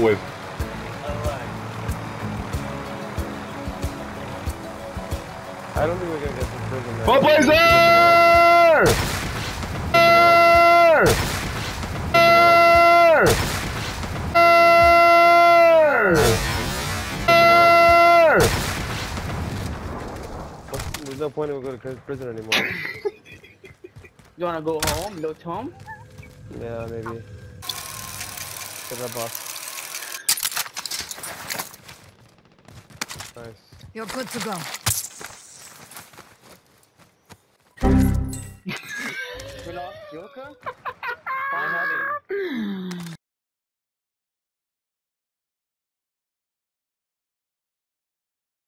with. I don't think we're gonna get to prison. man. Oh, Blazer! There's no point in we go to prison anymore. You wanna go home? Go to home? yeah, maybe. Get that box. Nice. You're good to go. We lost Joker? What happened?